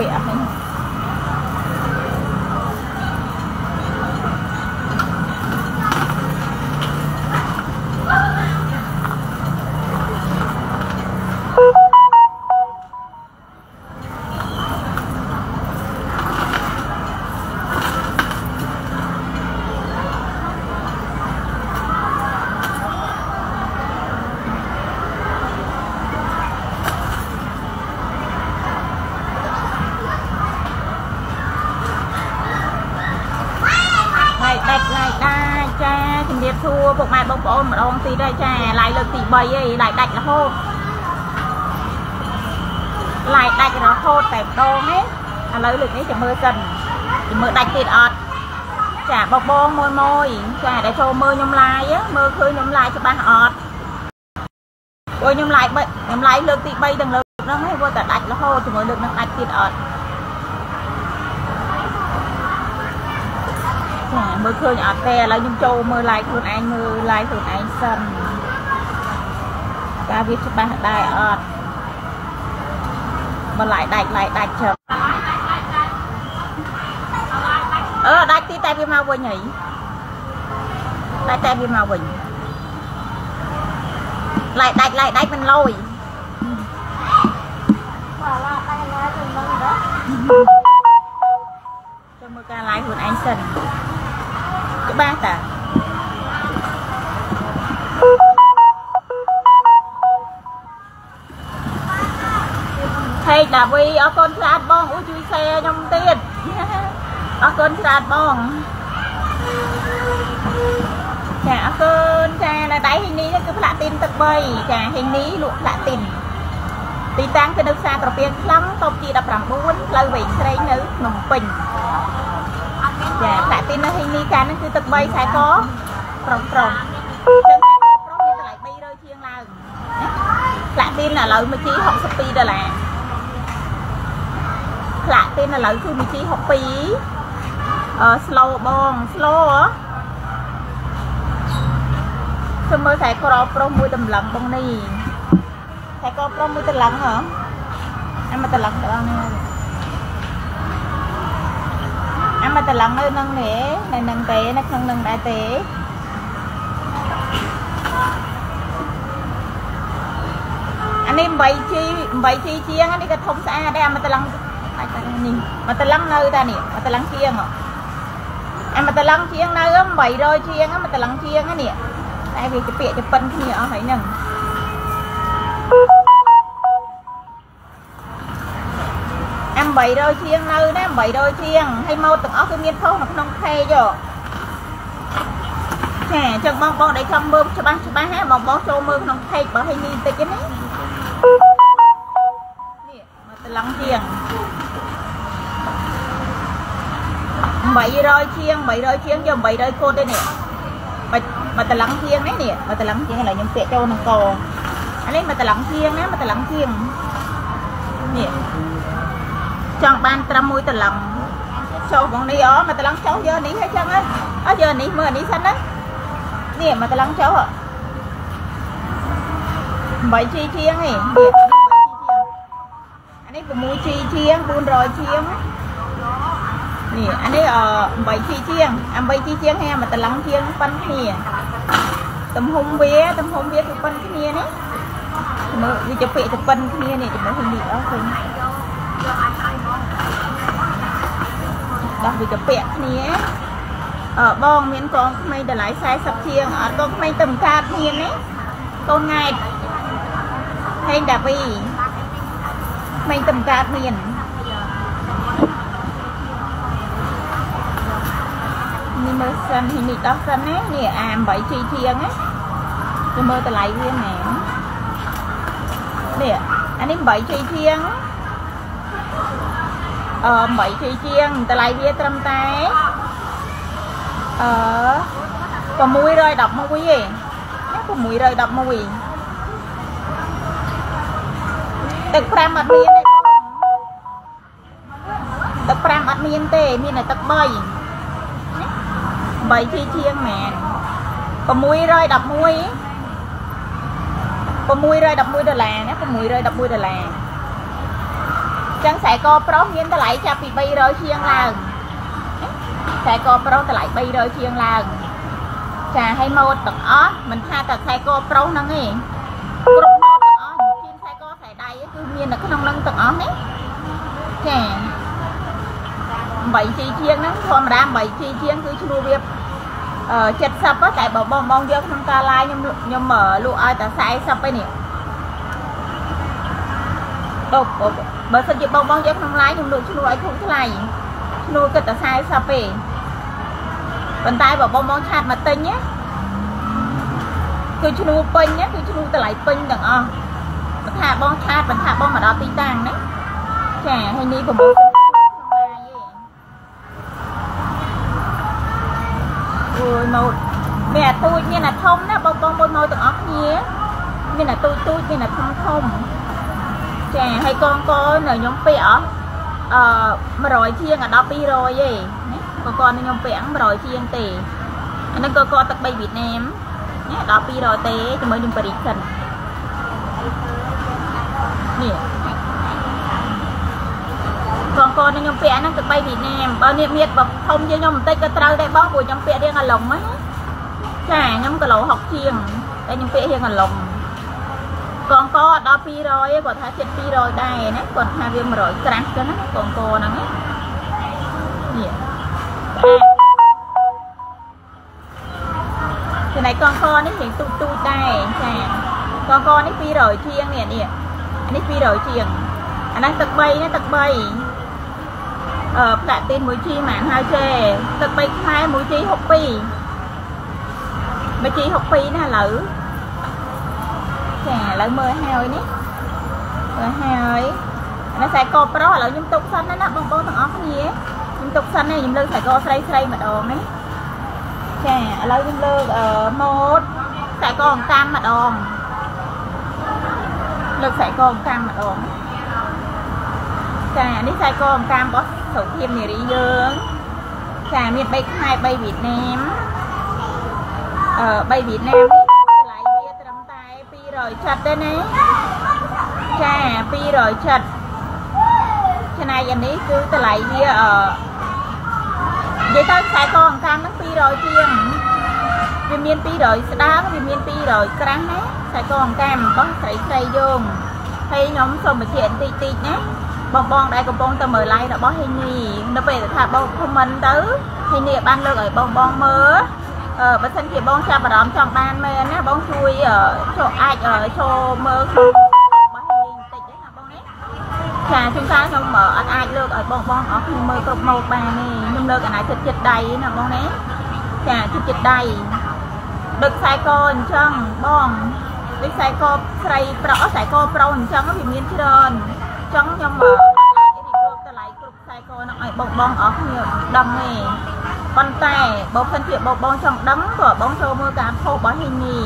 ពាក់ ដាច់ឡាយដាច់ចាជំរាបសួរពុកម៉ែបងប្អូនម្ដងទៀតហើយចាឡាយលើកទី3ហើយឡាយដាច់រហូតឡាយដាច់រហូតតែម្ដងទេឥឡូវលើកនេះចាំមើលសិនចាំមើលដាច់ទៀតអត់ចាបងបងមួយមួយចាដែលចូលមើលខ្ញុំឡាយមើលឃើញខ្ញុំឡាយច្បាស់អត់ព្រោះខ្ញុំឡាយខ្ញុំឡាយលើកទី3ទាំងលើកហ្នឹងហើយព្រោះតែដាច់រហូតជាមួយលើកហ្នឹងដាច់ទៀតអត់ ចាមើលឃើញអត់ទេឥឡូវខ្ញុំចូលមើល live ខ្លួនឯងមើល live ខ្លួនឯងសិនតើវាច្បាស់ដែរអត់បើ live ដាច់ live ដាច់ចឹងអឺដាច់ទីតែវាមកវិញហីដាច់តែវាមកវិញ live ដាច់ live ដាច់មិនលយចូលមើលការ live ខ្លួនឯងសិន ច្បាស់តាហេកដាវីអរគុណស្អាតបងអូជួយ share ខ្ញុំទៀតអរគុណស្អាតបងចាអរគុណចានៅដៃហេងនេះគឺផ្លាទីនទឹក3ចាហេងនេះលក់ផ្លាទីនទីតាំងគឺនៅផ្សារត្រពាំងខ្លឹមតូបទី19ផ្លូវវែងស្រេងនៅភ្នំពេញ ចាផ្លាទីននៅហេងនេះកាលហ្នឹងគឺទឹក3ខ្សែកប្រុសប្រុសចឹងខ្សែកប្រុសមានតម្លៃ300ជាងឡើងផ្លាទីនឥឡូវមួយជី62ដុល្លារផ្លាទីនឥឡូវគឺមួយជី62អឺ slow បង slow ហ៎ខ្ញុំមើលខ្សែក្រប្រុសមួយតម្លឹងបងនេះខ្សែក្រប្រុសមួយតម្លឹងហ៎អាមកតម្លឹងដល់នេះ អាមកតម្លឹងនៅនឹងនេះនៅនឹងទេនៅក្នុងនឹងដែរទេអានេះ 8G 8G ជាងអានេះក៏ធំស្អាតដែរអាមកតម្លឹងអាចតែនេះមកតម្លឹងនៅតែនេះមកតម្លឹងជាងអាមកតម្លឹងជាងនៅ800ជាងមកតម្លឹងជាងនេះតែវាជាពាក្យជាប៉ិនគ្នាអស់ហើយហ្នឹង 800ជាងនៅណា800ជាងហើយម៉ូតទាំងអស់គឺមានផុសនៅក្នុង page ចាអញ្ចឹងបងបងដែលចង់មើលច្បាស់ច្បាស់ហ៎បងបងចូលមើលក្នុង page របស់ហេនីបន្តិចណានេះមកត្រឡងជាង800ជាង800ជាងយក800កូនទេនេះមកត្រឡងជាងនេះនេះមកត្រឡងជាងឥឡូវខ្ញុំពាក់ចូលក្នុងកអានេះមកត្រឡងជាងណាមកត្រឡងជាងនេះ ចង់បានត្រឹមមួយត្រឡងចុះបងនេះអូមកត្រឡងចុះយកនេះហើយចឹងណាអើយកនេះមើលនេះសិនណានេះមកត្រឡងចុះ8ជីជាងនេះនេះអានេះ6ជីជាង400ជាងនេះអានេះ8ជីជាង8ជីជាងហើយមកត្រឡងជាងប៉ុនគ្នាទំហំវាទំហំវាគឺប៉ុនគ្នានេះមើលវាជាពាក្យទៅប៉ុនគ្នានេះជាមួយនេះអស់ឃើញ ដោះវាជាពាក្យគ្នាអឺបងមានកងក្មេងតម្លៃ40ជាងអត់កងក្មេងទៅបង្កើតមានទេកូនង៉ែតហេងដាវីក្មេងទៅបង្កើតមាននេះមើលសិននេះដោះសិនណានេះអា8ជីជាងណាទៅមើលតម្លៃវាមែននេះអានេះ8ជីជាងអឺ 8ជីជាងតម្លៃវាត្រឹមតែអឺ611ទេណា611ទឹក5អត់មានទេទឹក5អត់មានទេមានតែទឹក3 3ជីជាងមែន611 611ដុល្លារណា611ដុល្លារ ចឹងខ្សែកប្រុសមានតម្លៃចាប់ពី300ជាងឡើងខ្សែកប្រុសតម្លៃ300ជាងឡើងចាឲ្យម៉ូតទាំងអស់មិនថាតែខ្សែកប្រុសហ្នឹងទេគ្រប់ម៉ូតទាំងអស់ជាខ្សែកខ្សែដៃគឺមាននៅក្នុងហ្នឹងទាំងអស់នេះចា 8G ជាងហ្នឹងធម្មតា 8G ជាងគឺឈ្មោះវា70តែបើបងបងយកក្នុងការ live ខ្ញុំខ្ញុំលក់ឲ្យតែ40ឯនេះបើបើ សិនជាបងបងយកក្នុង live ខ្ញុំលក់ឈ្នួលឲ្យធំថ្លៃឈ្នួលគិតតែ40ទេប៉ុន្តែបើបងបងឆាតមកទិញណាគឺឈ្នួលពេញណាគឺឈ្នួលតម្លៃពេញទាំងអស់បើថាបងឆាតបើថាបងមកដល់ទីតាំងណាចាហើយនេះប្រមូលអូយម៉ូតមានអាទូចមានអាធំណាបងបងមួយម៉ូតទាំងអស់គ្នាមានអាទូចទូចមានអាធំធំ ចាហើយកងកនៅខ្ញុំពាក់អឺ100ជាងដល់200ទេណាកកនៅខ្ញុំពាក់100ជាងទេអានឹងកកទឹក3វៀតណាមណាដល់200ទេជាមួយខ្ញុំប៉ារីសិននេះកងកនខ្ញុំពាក់ហ្នឹងទឹក3វៀតណាមបើនេះមៀតបើធំជាងខ្ញុំបន្តិចក៏ត្រូវដែរបងព្រោះខ្ញុំពាក់រៀងអាឡុងហ្នឹងចាខ្ញុំគីឡូ60ជាងតែខ្ញុំពាក់រៀងអាឡុងកងក អត់ដល់200ទេគាត់ថាចិត្ត200ដែរណាគាត់ថាវា100ក្រាស់ចឹងណាកងកហ្នឹងនេះចំណែកកងកនេះរៀងទូចទូចដែរចាកងកនេះ200ជាងនេះនេះនេះ200ជាងអាហ្នឹងទឹក3ណាទឹក3អឺផ្លាទីន 1G ហ្មងហើយចេទឹក3ខ្មែរ 1G 62 1G 62ណាឥឡូវ ចាឥឡូវមើលហើយនេះមើលហើយអានេះខ្សែកប្រុសឥឡូវខ្ញុំទុកសិនណាបងប្អូនទាំងអស់គ្នាខ្ញុំទុកសិននេះខ្ញុំលើកខ្សែកស្រីស្រីម្ដងនេះចាឥឡូវខ្ញុំលើកអឺម៉ូតខ្សែកអង្កាំម្ដងលើកខ្សែកអង្កាំម្ដងចានេះខ្សែកអង្កាំរបស់សុភាពនារីយើងចាមាន3ខែ3វៀតណាមអឺ3វៀតណាម នេះ200ចិតទេណាចា200ចិតឆ្នៃអានេះគឺតម្លៃវាអឺនិយាយទៅខ្សែកអង្កាំហ្នឹង200ជាងវាមាន200ស្ដើងវាមាន200ក្រាស់ណាខ្សែកអង្កាំរបស់ស្រីស្រីយើងហើយខ្ញុំសូមបញ្ជាក់បន្តិចតិចណាបងបងដែលកំពុងតែមើល live របស់ហេនីនៅពេលថាបង comment ទៅហេនីបានលើកឲ្យបងបងមើលអឺ បើសិនជាបងចាប់អារម្មណ៍ចង់បានមែនណាបងជួយចូលអាចចូលមើលក្នុងរបស់ហេនីបន្តិចទេណាបងណាចាជួនកាលខ្ញុំអត់អាចលើកឲ្យបងបងអស់គ្នាមើលគ្រប់ម៉ូតបានទេខ្ញុំលើកអាណាចិត្តចិត្តដៃណាបងណាចាចិត្តចិត្តដៃដូចខ្សែកអញ្ចឹងបងដូចខ្សែកស្រីប្រុសខ្សែកប្រុសអញ្ចឹងវាមានច្រើនអញ្ចឹងខ្ញុំអាចរៀបរាប់តម្លៃគ្រប់ខ្សែកនឹងឲ្យបងបងអស់គ្នាដឹងទេ ប៉ុន្តែបើសិនជាបងបងចង់ដឹងក៏បងចូលមើលការផុសរបស់ហ៊ីនី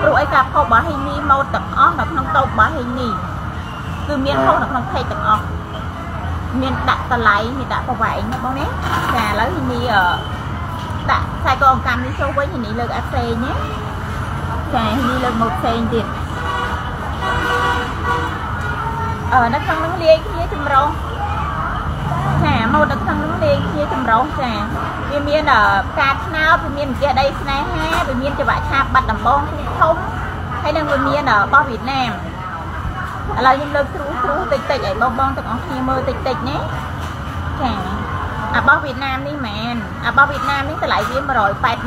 ព្រោះអីការផុសរបស់ហ៊ីនីម៉ូតទាំងអស់នៅក្នុងតូបរបស់ហ៊ីនីគឺមានផុសនៅក្នុង page ទាំងអស់មានដាក់តម្លៃមានដាក់ប្រវែងណាបងណាចាឥឡូវហ៊ីនីដាក់ខ្សែកអង្កាំនេះចូលវិញហ៊ីនីលើកអត់ផ្សេងណាចាហ៊ីនីលើកម៉ូតផ្សេងទៀតអឺនៅក្នុងនឹងលាយគ្នាចម្រុះចាម៉ូតនៅក្នុងនោះ លេងគ្នាចម្រុះចាវាមានផ្កាឆ្នោតវាមានវិជាដីស្នេហាវាមានចង្វាក់ឆាបបាត់ដំបងធំហើយនឹងវាមានរបស់វៀតណាមឥឡូវខ្ញុំលើកទ្រូទ្រូតិចតិចឲ្យបងបងទាំងអស់គ្នាមើលតិចតិចណាចាអារបស់វៀតណាមនេះមែនអារបស់វៀតណាមនេះតម្លៃវា188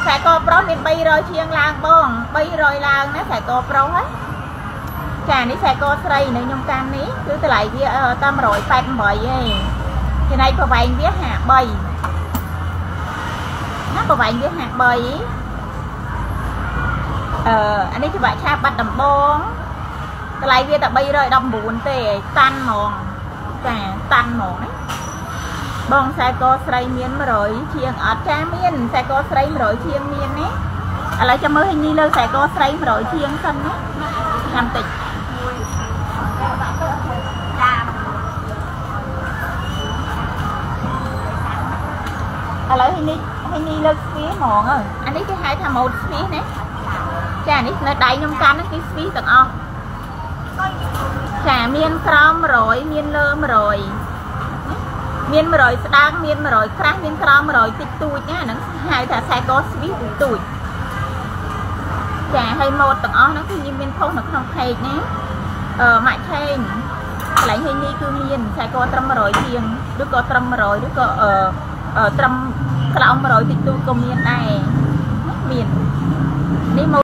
ខ្សែកប្រុសមាន300ជាងឡើងបង300ឡើងណាខ្សែកប្រុសហ៎ ចានេះខ្សែកស្រីនៅខ្ញុំកាន់នេះគឺតម្លៃវាតែ188ឯងចំណែកប្រវែងវា53ណាប្រវែងវា53អឺអានេះច្បាក់ឆាបបាត់ដំបងតម្លៃវាតែ319ទេតាន់ហ្មងចាតាន់ហ្មងណាបងខ្សែកស្រីមាន100ជាងអត់ចាមានខ្សែកស្រី100ជាងមានណាឥឡូវចាំមើលឲ្យនេះលើខ្សែកស្រី100ជាងសិនណាចាំតិច ឥឡូវហើយនេះហើយនេះលើកស្វីហ្មងអានេះគេហៅថាម៉ូតស្វីណាចចានេះនៅដៃខ្ញុំកាន់ហ្នឹងគឺស្វីសទាំងអស់ចាមានក្រោម100មានលើ100មាន100ស្ដាងមាន100ក្រាស់មានក្រោម100តិចតួចណាហ្នឹងហៅថាខ្សែកស្វីសតិចតួចចាហើយម៉ូតទាំងអស់ហ្នឹងគឺយើងមានផុសនៅក្នុង page ណាអឺម៉ាក់ឆេងកន្លែងហេនេះគឺមានខ្សែកត្រឹម100ជាងឬក៏ត្រឹម100ឬក៏អឺត្រឹម ក្លោម100តិចតួចក៏មានដែរមាននេះ